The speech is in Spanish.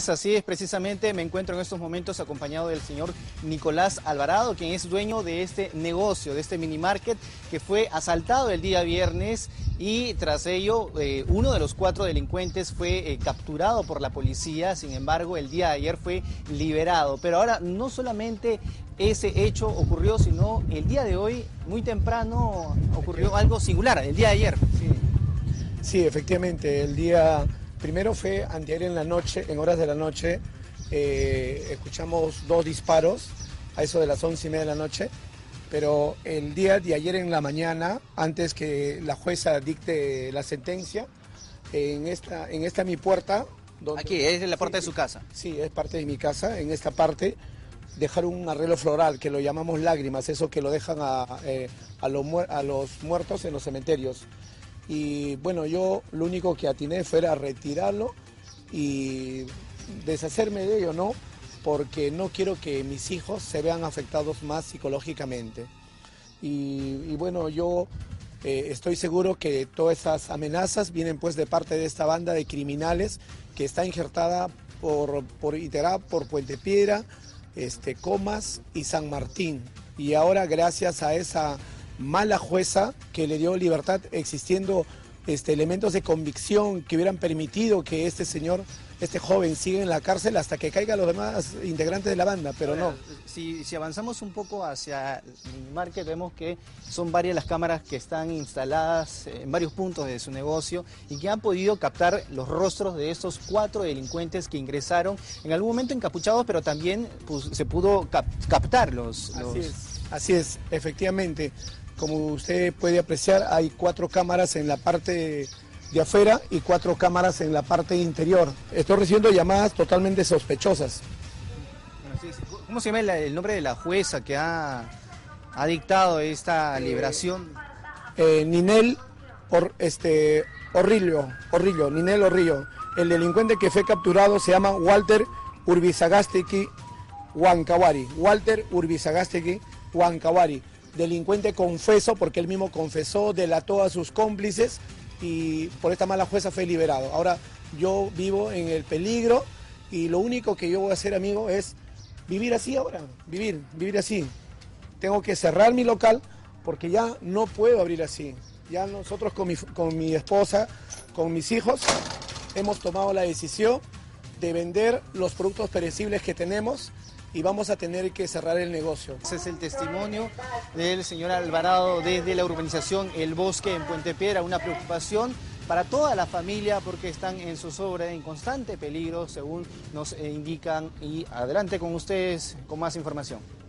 es, así es precisamente. Me encuentro en estos momentos acompañado del señor Nicolás Alvarado, quien es dueño de este negocio, de este mini market, que fue asaltado el día viernes y tras ello eh, uno de los cuatro delincuentes fue eh, capturado por la policía. Sin embargo, el día de ayer fue liberado. Pero ahora no solamente ese hecho ocurrió, sino el día de hoy, muy temprano, ocurrió algo singular, el día de ayer. Sí, sí efectivamente, el día Primero fue anteayer en la noche, en horas de la noche, eh, escuchamos dos disparos a eso de las once y media de la noche, pero el día de ayer en la mañana, antes que la jueza dicte la sentencia, en esta, en esta mi puerta... Aquí, es la puerta de su casa. Sí, es parte de mi casa, en esta parte dejaron un arreglo floral que lo llamamos lágrimas, eso que lo dejan a, eh, a los muertos en los cementerios. Y bueno, yo lo único que atiné fue retirarlo y deshacerme de ello, ¿no? Porque no quiero que mis hijos se vean afectados más psicológicamente. Y, bueno, yo eh, estoy seguro que todas esas amenazas vienen pues de parte de esta banda de criminales que está injertada por, por por Puente Piedra, este, Comas y San Martín. Y ahora gracias a esa mala jueza que le dio libertad existiendo este, elementos de convicción que hubieran permitido que este señor, este joven, siga en la cárcel hasta que caigan los demás integrantes de la banda, pero no. Si, si avanzamos un poco hacia el market, vemos que son varias las cámaras que están instaladas en varios puntos de su negocio y que han podido captar los rostros de estos cuatro delincuentes que ingresaron en algún momento encapuchados, pero también pues, se pudo captar los... Así es, así es, efectivamente. Como usted puede apreciar, hay cuatro cámaras en la parte de afuera y cuatro cámaras en la parte interior. Estoy recibiendo llamadas totalmente sospechosas. ¿Cómo se llama el nombre de la jueza que ha, dictado esta eh, liberación? Eh, Ninel este, Orrillo, Orrillo, Ninel Orrillo. El delincuente que fue capturado se llama Walter Urbizagasteki Huancawari. Walter Urbizagasteki Huancawari delincuente confeso, porque él mismo confesó, delató a sus cómplices y por esta mala jueza fue liberado. Ahora yo vivo en el peligro y lo único que yo voy a hacer, amigo, es vivir así ahora, vivir, vivir así. Tengo que cerrar mi local porque ya no puedo abrir así. Ya nosotros con mi, con mi esposa, con mis hijos, hemos tomado la decisión de vender los productos perecibles que tenemos y vamos a tener que cerrar el negocio. Ese es el testimonio del señor Alvarado desde la urbanización El Bosque en Puente Piedra, una preocupación para toda la familia porque están en sus obras en constante peligro, según nos indican. Y adelante con ustedes con más información.